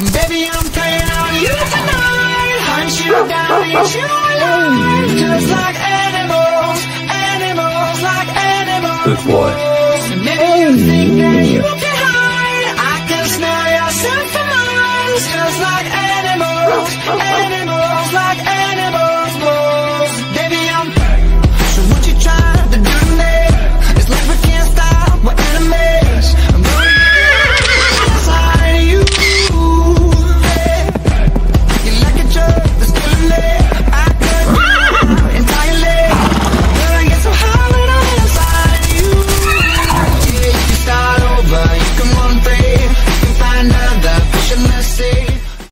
Baby, I'm playing on you tonight. Hunt you down, eat you alive. Just like animals, animals, like animals. Good boy. Maybe you think that you can hide. I can smell yourself for miles. Just like animals. animals